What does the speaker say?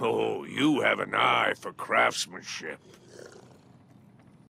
Oh, you have an eye for craftsmanship.